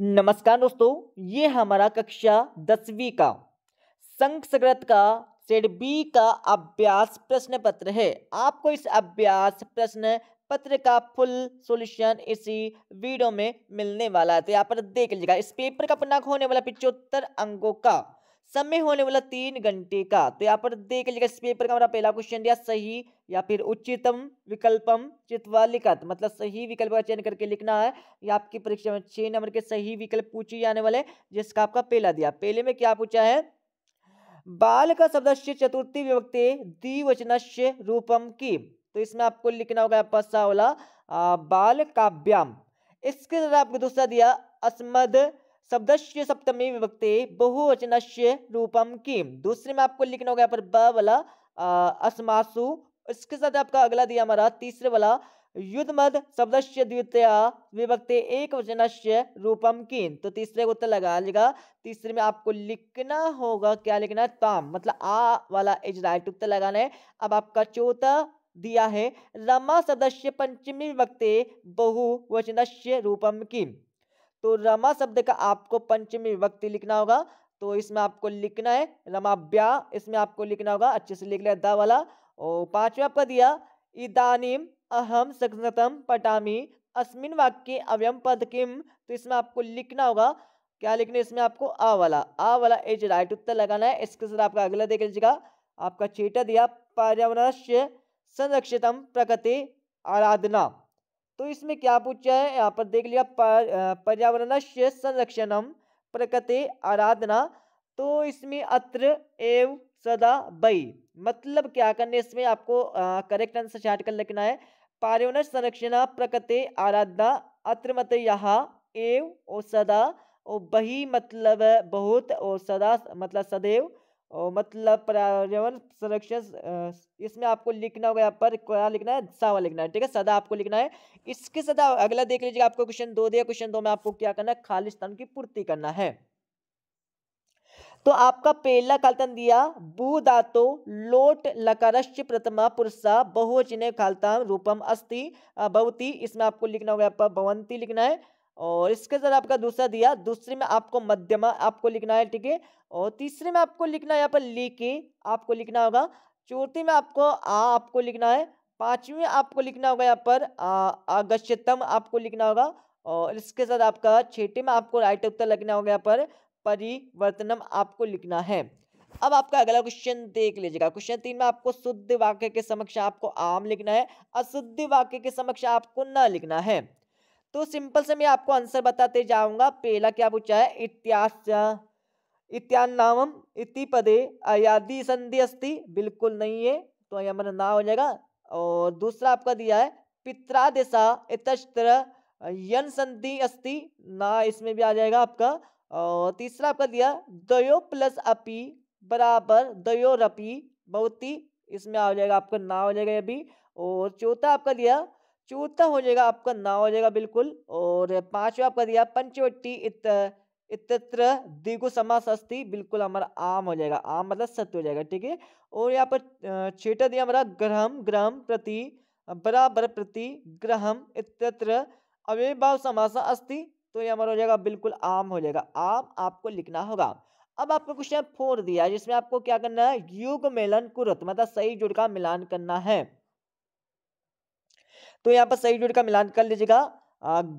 नमस्कार दोस्तों, ये हमारा कक्षा दसवीं का। संघ संस्कृत का, सेट बी का अभ्यास प्रश्न पत्र है। आपको इस अभ्यास प्रश्न पत्र का फुल सॉल्यूशन इसी वीडियो में मिलने वाला है। तो यहाँ पर देख लीजिएगा, इस पेपर का पूर्णांक होने वाला पिछहत्तर अंकों का। समय होने वाला तीन घंटे का। तो यहाँ पर देख लीजिएगा इस पेपर का हमारा पहला क्वेश्चन दिया, सही या फिर उच्चतम विकल्पम चित्वा लिखत मतलब सही विकल्प का चयन करके लिखना है। या आपकी परीक्षा में छह नंबर के सही विकल्प पूछे जाने वाले, जिसका आपका पहला दिया। पहले में क्या पूछा है? बाल का शब्द चतुर्थी विभक्ति द्विवचनस्य रूपम की। तो इसमें आपको लिखना होगा पसा वाला बाल काव्याम इसके अंदर आपको दूसरा दिया, अस्मद शब्दस्य सप्तमी विभक्ति बहुवचनस्य रूपम की दूसरे में आपको लिखना होगा यहाँ पर ब वाला अस्मासु, इसके साथ आपका अगला दिया हमारा तीसरे वाला युद्ध मद शब्दस्य द्वितीय विभक्ति एक वचनस्य रूपम की तो तीसरे को उत्तर लगा लेगा तीसरे में आपको लिखना होगा, क्या लिखना है? ताम मतलब आ वाला इज़ राइट उत्तर लगाना है। अब आपका चौथा दिया है, रमा सदस्य पंचमी विभक्ति बहुवचनस्य रूपम की तो रमा शब्द का आपको पंचमी विभक्ति लिखना होगा। तो इसमें आपको लिखना है रमाभ्या, इसमें आपको लिखना होगा, अच्छे से लिख लिया द वाला। और पांचवा आपका दिया इदानीम अहम संस्कृतम पटामी अस्मिन वाक्य अव्यम पद किम? तो इसमें आपको लिखना होगा। क्या लिखना है इसमें आपको? आ वाला। आ वाला एज राइट उत्तर लगाना है। इसके साथ आपका अगला देख लीजिएगा। आपका चेटा दिया पर्यावरण संरक्षितम प्रकृति आराधना। तो इसमें क्या पूछा है? यहाँ पर देख लिया पर्यावरण से संरक्षणम प्रकृति आराधना। तो इसमें अत्र, एव, सदा बई मतलब क्या करने इसमें? आपको करेक्ट आंसर चार्ट कर लिखना है। पर्यावरण संरक्षण, प्रकृति आराधना, अत्र मत यहाँ, एव और सदा। और बही मतलब बहुत और सदा मतलब सदैव। और मतलब पर्यावरण संरक्षण इसमें आपको लिखना होगा यहाँ पर, क्या लिखना है? सावा लिखना है, ठीक है? सदा आपको लिखना है। इसके सदा अगला देख लीजिएगा आपको क्वेश्चन दो दिया। क्वेश्चन दो में आपको क्या करना है? खाली स्थान की पूर्ति करना है। तो आपका पहला कालतन दिया, बू दातो लोट लकारश्च प्रथमा पुरुषा बहुवचने खालता रूपम अस्ति भवती। इसमें आपको लिखना होगा यहाँ पर, भवंती लिखना है। और इसके साथ आपका दूसरा दिया, दूसरे में आपको मध्यमा आपको लिखना है, ठीक है? और तीसरे में आपको लिखना है, यहाँ पर लेके आपको लिखना होगा। चौथे में आपको आ आपको लिखना है। पांचवी में आपको लिखना होगा यहाँ पर अगस्त्यतम आपको लिखना होगा। और इसके साथ आपका छठे में आपको राइट उत्तर लिखना होगा यहाँ पर, परिवर्तनम आपको लिखना है। अब आपका अगला क्वेश्चन देख लीजिएगा। क्वेश्चन तीन में आपको शुद्ध वाक्य के समक्ष आपको आम लिखना है, अशुद्ध वाक्य के समक्ष आपको न लिखना है। तो सिंपल से मैं आपको आंसर बताते जाऊँगा। पहला क्या पूछा है? इत्यास इत्यान्नामम इति पदे अयादि संधि अस्ति, बिल्कुल नहीं है तो यहाँ हमारा ना हो जाएगा। और दूसरा आपका दिया है पित्रादेशा इतस्त्र, यन संधि अस्ति, ना इसमें भी आ जाएगा आपका। और तीसरा आपका दिया, दयो प्लस अपी बराबर दयो रपी, बहुत ही इसमें आ जाएगा, आपका ना हो जाएगा ये भी। और चौथा आपका दिया चौथा हो जाएगा, आपका ना हो जाएगा बिल्कुल, और पांचवा आपका दिया पंचवटी इत, इतत्र दिगु समास अस्ति बिल्कुल हमारा आम हो जाएगा, आम मतलब सत्य हो जाएगा, ठीक है? और यहाँ पर छेटा दिया हमारा ग्रहम ग्रहम प्रति, बराबर प्रति ग्रहम इतत्र अव्यभाव समास अस्ति तो ये हमारा हो जाएगा बिल्कुल आम हो जाएगा, आम आपको लिखना होगा। अब आपको क्वेश्चन फोर दिया जिसमें आपको क्या करना है, युग मेलन कुरत मतलब सही जुड़ का मिलान करना है। तो यहाँ पर सही जोड़ का मिलान कर लीजिएगा।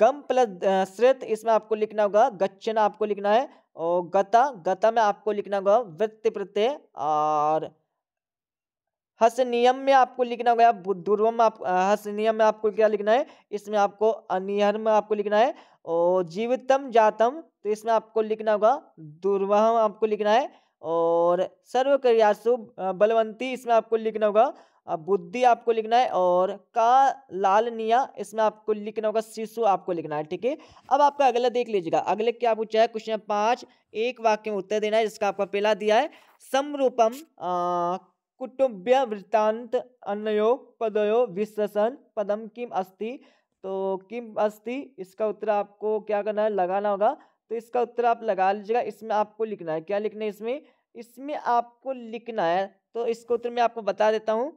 गम प्लस श्रेत इसमें आपको लिखना होगा, गच्छना आपको लिखना है, और गता गता में आपको लिखना होगा वृत्ति प्रत्यय, और हस नियम में आपको लिखना होगा दुर्वम में आप हस नियम में आपको क्या लिखना है, इसमें आपको अनिहर में आपको लिखना है, और जीवितम जातम तो इसमें आपको लिखना होगा दुर्वह आपको लिखना है, और सर्व क्रियासु बलवंती, इसमें आपको लिखना होगा अब बुद्धि आपको लिखना है और का, लाल, निया, इसमें आपको लिखना होगा शिशु आपको लिखना है, ठीक है? अब आपका अगला देख लीजिएगा। अगले क्या पूछा है? क्वेश्चन पाँच, एक वाक्य में उत्तर देना है, जिसका आपका पहला दिया है, समरूपम कुटुंब्य वृत्तांत, अन्यो, पदयो विश्वसन पदम, किम, अस्ति। तो किम, अस्ति, इसका उत्तर आपको क्या करना है? लगाना होगा। तो इसका उत्तर आप लगा लीजिएगा, इसमें आपको लिखना है। क्या लिखना है इसमें? इसमें आपको लिखना है। तो इसको उत्तर मैं आपको बता देता हूँ।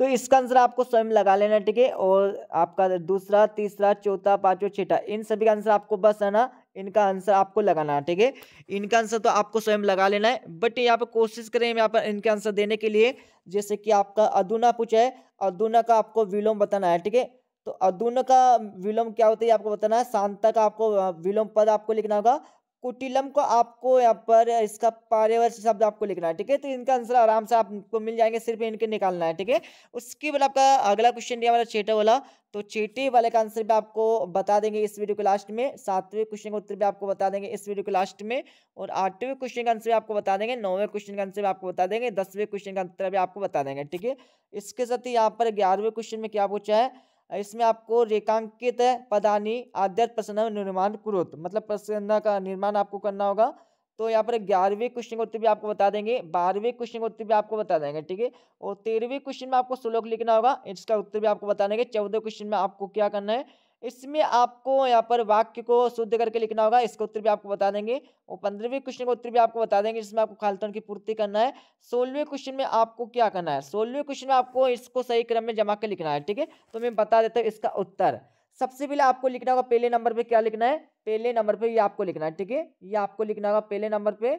तो इसका आंसर आपको स्वयं लगा लेना, ठीक है? और आपका दूसरा, तीसरा, चौथा, पांचवा, छठा, इन सभी का आंसर आपको बस है ना, इनका आंसर आपको लगाना है, ठीक है? इनका आंसर तो आपको स्वयं लगा लेना है, बट यहाँ पर कोशिश करें यहाँ पर इनके आंसर देने के लिए, जैसे कि आपका अदुना पूछा है अदुना का आपको विलोम बताना है, ठीक है? तो अदुना का विलोम क्या होता है आपको बताना है, शांता का आपको विलोम पद आपको लिखना होगा कुटिलम को आपको यहाँ पर इसका पारिवर्ष शब्द आपको लिखना है, ठीक है? तो इनका आंसर आराम से आपको मिल जाएँगे, सिर्फ़ इनके निकालना है, ठीक है? उसके बाद आपका अगला क्वेश्चन दिया हमारा चेटे वाला तो चेटे वाले का आंसर भी आपको बता देंगे इस वीडियो के लास्ट में, सातवें क्वेश्चन का उत्तर भी आपको बता देंगे इस वीडियो के लास्ट में, और आठवें क्वेश्चन का आंसर भी आपको बता देंगे, नौवें क्वेश्चन का आंसर भी आपको बता देंगे, दसवें क्वेश्चन का आंसर भी आपको बता देंगे, ठीक है? इसके साथ ही यहाँ पर ग्यारहवें क्वेश्चन में क्या पूछा है? इसमें आपको रेखांकित पदानी आद्यत प्रसन्न निर्माण कुरुत मतलब प्रसन्न का निर्माण आपको करना होगा। तो यहाँ पर ग्यारहवीं क्वेश्चन का उत्तर भी आपको बता देंगे, बारहवीं क्वेश्चन का उत्तर भी आपको बता देंगे, ठीक है? और तेरहवीं क्वेश्चन में आपको श्लोक लिखना होगा, इसका उत्तर भी आपको बता देंगे। चौदह क्वेश्चन में आपको क्या करना है? इसमें आपको यहाँ पर वाक्य को शुद्ध करके लिखना होगा, इसका उत्तर भी आपको बता देंगे। और पंद्रहवें क्वेश्चन का उत्तर भी आपको बता देंगे, जिसमें आपको खालतन की पूर्ति करना है। सोलहवें क्वेश्चन में आपको क्या करना है? सोलहवें क्वेश्चन में आपको इसको सही क्रम में जमा कर लिखना है, ठीक है? तो मैं बता देता हूँ इसका उत्तर। सबसे पहले आपको लिखना होगा पहले नंबर पे क्या लिखना है? पहले नंबर पे ये आपको लिखना है, ठीक है? ये आपको लिखना होगा पहले नंबर पे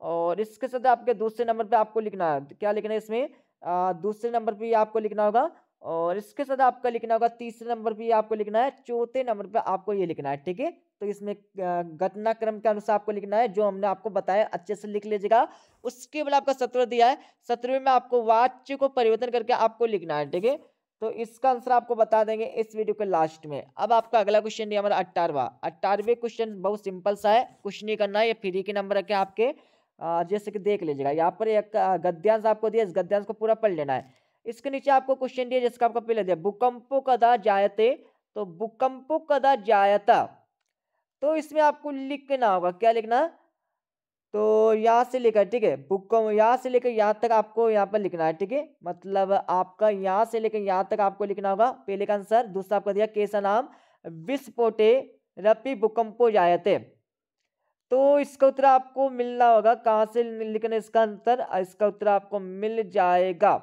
और इसके साथ आपके दूसरे नंबर पे आपको लिखना है। क्या लिखना है इसमें? दूसरे नंबर पे आपको लिखना होगा और इसके साथ आपका लिखना होगा तीसरे नंबर पे आपको लिखना है, चौथे नंबर पे आपको ये लिखना है, ठीक है? तो इसमें घटनाक्रम के अनुसार आपको लिखना है, जो हमने आपको बताया, अच्छे से लिख लीजिएगा। उसके बाद आपका सत्रह दिया है सत्रहवें में आपको वाच्य को परिवर्तन करके आपको लिखना है, ठीक है? तो इसका आंसर आपको बता देंगे इस वीडियो के लास्ट में। अब आपका अगला क्वेश्चन दिया हमारा अट्ठारवा अट्ठारहवें क्वेश्चन बहुत सिंपल सा है, कुछ नहीं करना है, ये फ्री के नंबर रखे आपके। जैसे कि देख लीजिएगा, यहाँ पर एक गद्यांश आपको दिया इस गद्यांश को पूरा पढ़ लेना है। इसके नीचे आपको क्वेश्चन दिया, जिसका आपका पहले दिया, भूकंपो कदा जायते? तो भूकंपो कदा जायता? तो इसमें आपको लिखना होगा, क्या लिखना? तो यहाँ से लेकर, ठीक है, भूकंप, यहाँ से लेकर यहाँ तक आपको यहाँ पर लिखना है, ठीक है? मतलब आपका यहाँ से लेकर यहाँ तक आपको लिखना होगा, पहले का आंसर दूसरा आपका दिया कैसा नाम? विस्फोटे रपी भूकंपो जायते। तो इसका उत्तर आपको मिलना होगा, कहाँ से लिखना इसका अंतर इसका उत्तर आपको मिल जाएगा।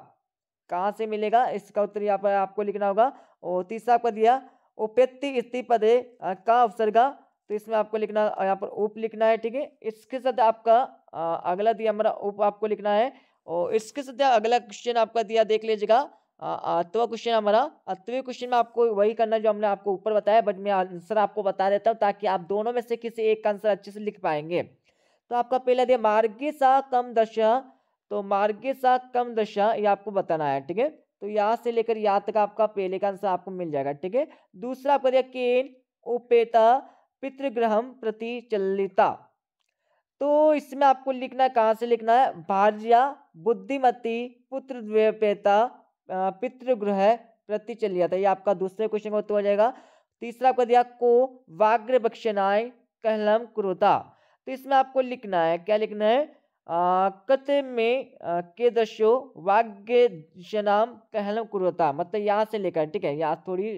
कहाँ से मिलेगा? इसका उत्तर यहाँ पर आपको लिखना होगा। और तीसरा आपका दिया, उपेत्ति स्थिति पदे का उपसर्गा तो इसमें आपको लिखना यहाँ पर उप लिखना है, ठीक है? इसके साथ आपका अगला दिया हमारा उप आपको लिखना है। और इसके साथ अगला क्वेश्चन आपका दिया, देख लीजिएगा। अथवा क्वेश्चन हमारा अतवें क्वेश्चन में आपको वही करना जो हमने आपको ऊपर बताया बट मैं आंसर आपको बता देता हूँ ताकि आप दोनों में से किसी एक आंसर अच्छे से लिख पाएँगे। तो आपका पहला दिया, मार्गी सा कम दशा तो मार्ग के साथ कम दशा ये आपको बताना है, ठीक है? तो यहाँ से लेकर यहाँ तक आपका पहले का आंसर आपको मिल जाएगा, ठीक है? दूसरा आपका दिया केन, उपेता पितृग्रह प्रति चलिता तो इसमें आपको लिखना है, कहाँ से लिखना है? भार्या, बुद्धिमती पुत्र द्वेपेता पितृग्रह प्रति चलिया था ये आपका दूसरे क्वेश्चन का उत्तर हो जाएगा। तीसरा आपका दिया को वाग्र बक्षनाय कहलम क्रोता। तो इसमें आपको लिखना है, क्या लिखना है? कते में के दशो वाग्य नाम कहलम कुरता मतलब यहाँ से लेकर, ठीक है? यहाँ थोड़ी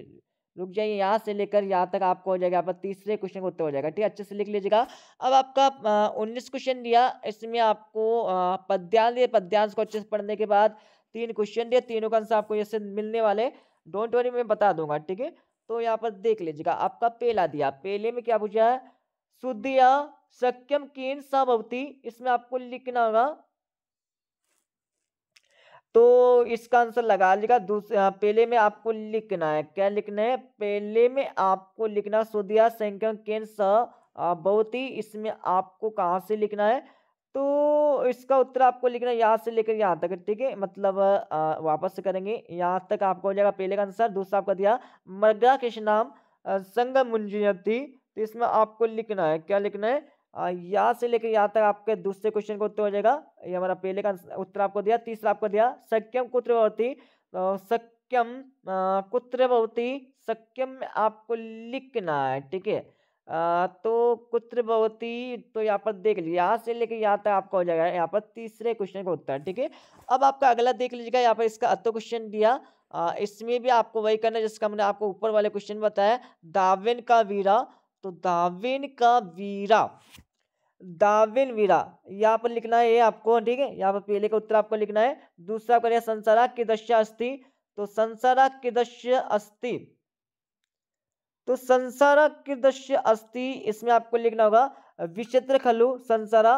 रुक जाइए, यहाँ से लेकर यहाँ तक आपको हो जाएगा, आपका तीसरे क्वेश्चन का उत्तर हो जाएगा, ठीक है? अच्छे से लिख लीजिएगा। अब आपका उन्नीस क्वेश्चन दिया, इसमें आपको पद्यांश दिए। पद्यांश को अच्छे से पढ़ने के बाद तीन क्वेश्चन दिए, तीनों का आंसर आपको जैसे मिलने वाले। डोंट वरी मैं बता दूँगा, ठीक है? तो यहाँ पर देख लीजिएगा, आपका पेला दिया। पहले में क्या पूछा है? शुद्धिया सक्यम कीन सभवती इसमें आपको लिखना होगा। तो इसका आंसर लगा दूसरे पहले में आपको लिखना है। क्या लिखना है? पहले में आपको लिखना सुदिया संख्यम केन बहुत ही इसमें आपको कहाँ से लिखना है? तो इसका उत्तर आपको लिखना है यहाँ से लेकर यहाँ तक ठीक है? मतलब आ, वापस करेंगे। यहाँ तक आपको हो जाएगा पहले का आंसर दूसरा आपका दिया मृगा कृष्ण नाम संग तो इसमें आपको लिखना है। क्या लिखना है? यहाँ से लेकर यहाँ तक आपके दूसरे क्वेश्चन का उत्तर हो जाएगा। ये हमारा पहले का उत्तर आपको दिया, तीसरा आपको दिया सक्यम कुत्रवती सक्यम कुत्रवती सक्यम आपको लिखना है, ठीक है? तो कुत्रवती तो यहाँ पर देख लीजिए, यहाँ से लेकर यहाँ तक आपका हो जाएगा यहाँ पर तीसरे क्वेश्चन का उत्तर, ठीक है? अब आपका अगला देख लीजिएगा, यहाँ पर इसका अतो क्वेश्चन दिया। इसमें भी आपको वही करना है, जिसका हमने आपको ऊपर वाले क्वेश्चन बताया, दाविन का वीरा तो दाविन का वीरा, दाविन वीरा। यहाँ पर लिखना है ये आपको, ठीक है? यहाँ पर पहले का उत्तर आपको लिखना है। दूसरा करिए संसारा की दशा अस्थि तो संसारा की दशा अस्थि तो संसारा दृश्य अस्थि इसमें आपको लिखना होगा, विचित्र खलु, संसारा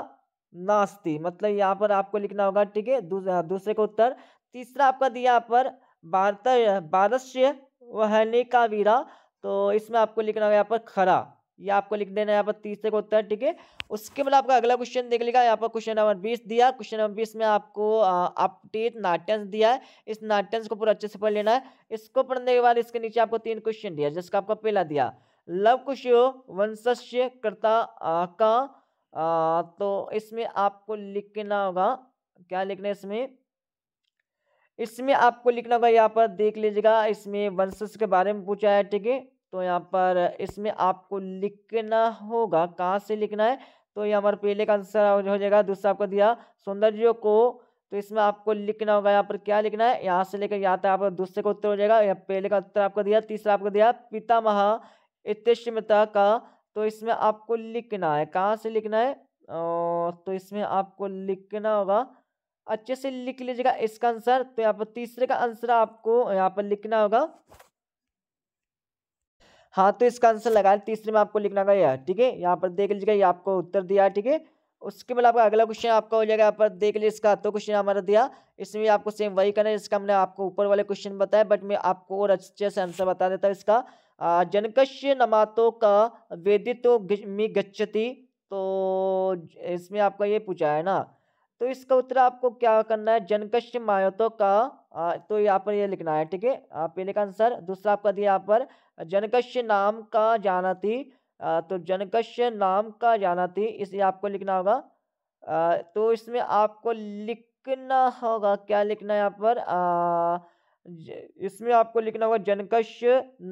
नास्ती। मतलब यहाँ पर आपको लिखना होगा, ठीक है? दूसरे का उत्तर। तीसरा आपका दिया पर भारत बारस्य वहने का वीरा। तो इसमें आपको लिखना होगा यहाँ पर खरा। ये आपको लिख देना यहाँ पर तीसरे का उत्तर, ठीक है? उसके बाद आपका अगला क्वेश्चन देख लेगा। यहाँ पर क्वेश्चन नंबर बीस दिया। क्वेश्चन नंबर बीस में आपको अपडेट नाट्यांश दिया है। इस नाट्यांश को पूरा अच्छे से पढ़ लेना है। इसको पढ़ने के बाद इसके नीचे आपको तीन क्वेश्चन दिया, जिसका आपका पहला दिया। लव कुशो वंशस्य कर्ता का तो इसमें आपको लिखना होगा। क्या लिखना है इसमें? इसमें आपको लिखना होगा, यहाँ पर देख लीजिएगा। इसमें वंशज के बारे में पूछा है, ठीक है? तो यहाँ पर इसमें आपको लिखना होगा। कहाँ से लिखना है? तो यहाँ पर पहले का आंसर हो जाएगा, दूसरा आपको दिया, सौंदर्य को। तो इसमें आपको लिखना होगा, यहाँ पर क्या लिखना है? यहाँ से लेकर यहाँ तक आपको दूसरे का उत्तर हो जाएगा। या पहले का उत्तर आपको दिया, तीसरा आपको दिया, पितामह इत्यस्मिता का। तो इसमें आपको लिखना है। कहाँ से लिखना है? तो इसमें आपको लिखना होगा, अच्छे से लिख लीजिएगा इसका आंसर। तो यहाँ पर तीसरे का आंसर आपको यहाँ पर लिखना होगा। हाँ तो इसका आंसर लगा तीसरे में आपको लिखना होगा यह, ठीक है? यहाँ पर देख लीजिएगा, ये आपको उत्तर दिया, ठीक है? उसके बाद आपका अगला क्वेश्चन आपका हो जाएगा, यहाँ पर देख लीजिए इसका तो क्वेश्चन हमारा दिया। इसमें आपको सेम वही करना है, जिसका हमने आपको ऊपर वाले क्वेश्चन बताया बट मैं आपको और अच्छे से आंसर बता देता हूँ इसका। जनकश्य नमातो का वेदितो गच्छति। तो इसमें आपका ये पूछा है ना? तो इसका उत्तर आपको क्या करना है? जनकश्य मायतो का तो यहाँ पर ये लिखना है, ठीक है? पहले का आंसर, दूसरा आपका दिया यहाँ पर, जनकश्य नाम का जाना थी तो जनकश्य नाम का जाना थी इसे आपको लिखना होगा। तो इसमें आपको लिखना होगा, क्या लिखना है यहाँ पर? इसमें आपको लिखना होगा जनकश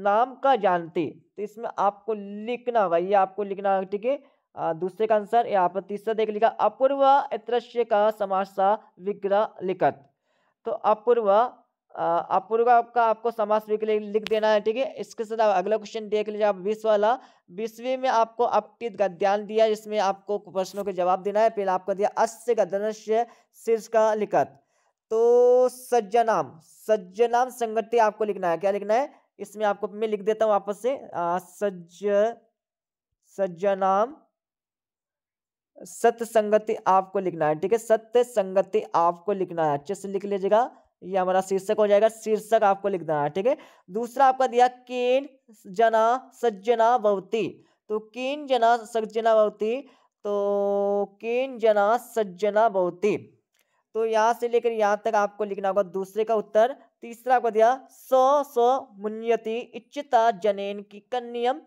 नाम का जानती तो इसमें आपको लिखना होगा, ये आपको लिखना होगा, ठीक है? दूसरे का आंसर, यहाँ पर तीसरा देख लिखा, अपूर्व दृश्य का समासा विग्रह लिखत। तो अपूर्व अपूर्व का आपको समास विग्रह लिख देना है, ठीक है? इसके साथ अगला क्वेश्चन देख लीजिए आप, बीस वाला। बीसवीं में आपको अपटित गद्यान दिया, जिसमें आपको प्रश्नों के जवाब देना है। पहले आपको दिया अस्य गदनश्य शीर्ष का लिखत। तो सज्जनाम सज्जनाम संगति आपको लिखना है। क्या लिखना है? इसमें आपको मैं लिख देता हूँ वापस से। सज्ज, सज्जनाम सत्य संगति आपको लिखना है, ठीक है? सत्य संगति आपको लिखना है। अच्छे से लिख लीजिएगा, ये हमारा शीर्षक हो जाएगा, शीर्षक आपको लिखना है, ठीक है? दूसरा आपका दिया, केन जना सज्जना भवती तो केन जना सज्जना भवती तो केन जना सज्जना भवती तो यहाँ से लेकर यहाँ तक आपको लिखना होगा, दूसरे का उत्तर, तीसरा आपको दिया, सो सो मुन्यति इच्छता जनेन की कन्यम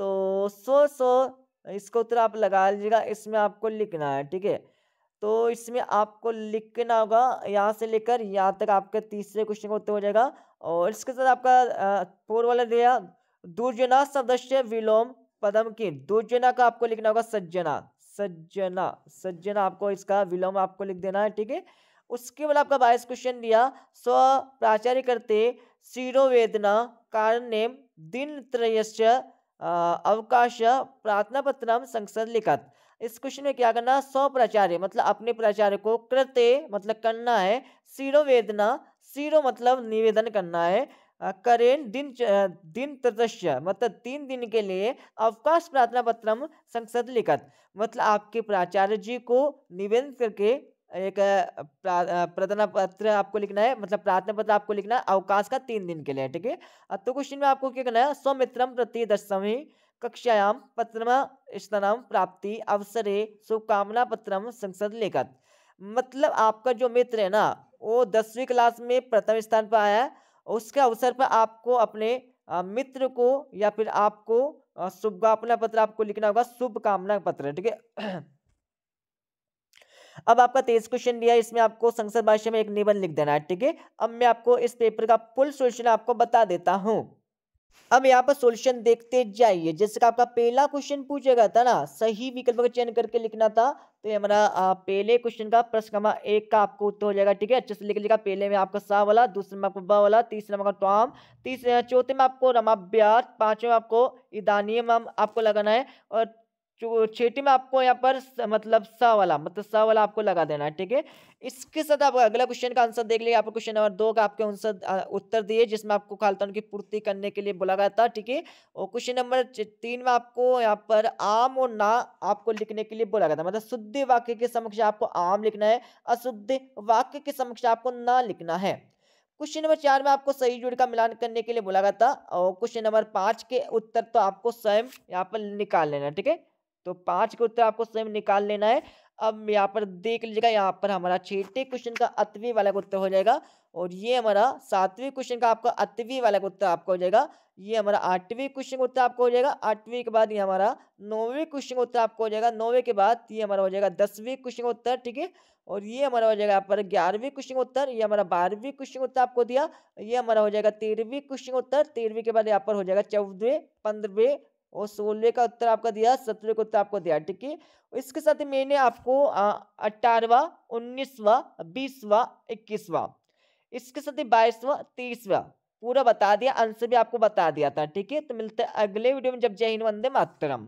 तो सो सो इसका उत्तर आप लगा लीजिएगा, इसमें आपको लिखना है, ठीक है? तो इसमें आपको लिखना होगा, यहाँ से लेकर यहाँ तक आपके तीसरे क्वेश्चन का उत्तर हो जाएगा और इसके साथ आपका पूर्व वाला दिया, दुर्जना सदस्य विलोम पदम की, दुर्जना का आपको लिखना होगा सज्जना सज्जना सज्जना आपको इसका विलोम आपको लिख देना है, ठीक है? उसके बाद आपका बाईस क्वेश्चन दिया स्व प्राचार्य करते शिरोवेदना कारण नेम दिन त्रयस्य अवकाश प्रार्थना पत्र संसद लिखत इस क्वेश्चन में क्या करना स्व प्राचार्य मतलब अपने प्राचार्य को कृत्य मतलब करना है, शिरोवेदना, शिरो मतलब निवेदन करना है करें दिन दिन तदस्य मतलब तीन दिन के लिए अवकाश प्रार्थना पत्रम संसद लिखत मतलब आपके प्राचार्य जी को निवेदन करके एक प्रार्थना पत्र आपको लिखना है मतलब प्रार्थना पत्र आपको लिखना है अवकाश का तीन दिन के लिए, ठीक है? तो क्वेश्चन में आपको क्या करना है? सौमित्रम प्रति दशमी कक्षायाम पत्र स्तनम प्राप्ति अवसरे शुभकामना पत्रम संसद लेखत। मतलब आपका जो मित्र है ना, वो दसवीं क्लास में प्रथम स्थान पर आया है, उसके अवसर पर आपको अपने मित्र को या फिर आपको शुभकामना पत्र आपको लिखना होगा, शुभकामना पत्र, ठीक है? अब आपका तेज क्वेश्चन दिया इसमें आपको संसद भाषा में एक निबंध लिख देना है, ठीक है? अब मैं आपको इस पेपर का फुल सोल्यूशन आपको बता देता हूँ। अब यहाँ पर सोल्यूशन देखते जाइए, जैसे कि आपका पहला क्वेश्चन पूछेगा था ना, सही विकल्प का चयन करके लिखना था तो ये हमारा पहले क्वेश्चन का प्रश्न क्रमांक एक का आपको उत्तर हो जाएगा, ठीक है? अच्छे से लिख लीजिएगा, पहले में आपका सा वाला, दूसरे में आपको ब वाला, तीसरे में टॉम तीसरे, चौथे में आपको रमाभ्यास पाँचवें में आपको इदानियम आपको लगाना है, और छेटी में आपको यहाँ पर मतलब स वाला मतलब स वाला आपको लगा देना है, ठीक है? इसके साथ आप अगला क्वेश्चन का आंसर देख लिया आपको क्वेश्चन नंबर दो का आपके आंसर उत्तर दिए, जिसमें आपको खालतन की पूर्ति करने के लिए बोला गया था, ठीक है? और क्वेश्चन नंबर तीन में आपको यहाँ पर आम और ना आपको लिखने के लिए बोला गया था। मतलब शुद्ध वाक्य के समक्ष आपको आम लिखना है, अशुद्ध वाक्य के समक्ष आपको ना लिखना है। क्वेश्चन नंबर चार में आपको सही जोड़ी का मिलान करने के लिए बोला गया था, और क्वेश्चन नंबर पाँच के उत्तर तो आपको स्वयं यहाँ पर निकाल लेना ठीक है? तो पाँच के उत्तर आपको स्वयं निकाल लेना है। अब यहाँ पर देख लीजिएगा, यहाँ पर हमारा छठे क्वेश्चन का अतवी वाला उत्तर हो जाएगा और ये हमारा सातवें क्वेश्चन का आपका अतवी वाला उत्तर आपका हो जाएगा। ये हमारा आठवीं क्वेश्चन का उत्तर आपको हो जाएगा। आठवीं के बाद ये हमारा नौवीं क्वेश्चन का उत्तर आपको हो जाएगा। नौवें के बाद ये हमारा हो जाएगा दसवीं क्वेश्चन का उत्तर, ठीक है? और ये हमारा हो जाएगा यहाँ पर ग्यारहवीं क्वेश्चन उत्तर, ये हमारा बारहवीं क्वेश्चन उत्तर आपको दिया। ये हमारा हो जाएगा तेरहवीं क्वेश्चन उत्तर, तेरहवीं के बाद यहाँ पर हो जाएगा चौदहवें, पंद्रहवें और सोलह का उत्तर आपका दिया सत्रह का उत्तर आपको दिया, ठीक है? इसके साथ मैंने आपको अट्ठारहवा उन्नीसवा, बीसवा, इक्कीसवा, इसके साथ बाईसवा, तीसवा, पूरा बता दिया, आंसर भी आपको बता दिया था, ठीक है? तो मिलते हैं अगले वीडियो में, जब जय हिंद, वंदे मातरम।